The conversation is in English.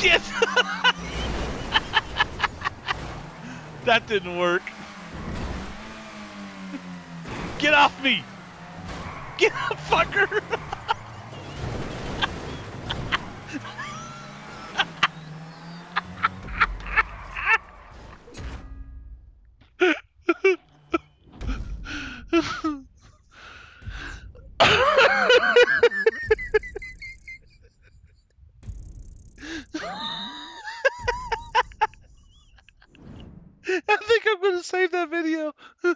shit! that didn't work. Get off me! Get up, fucker! I think I'm going to save that video.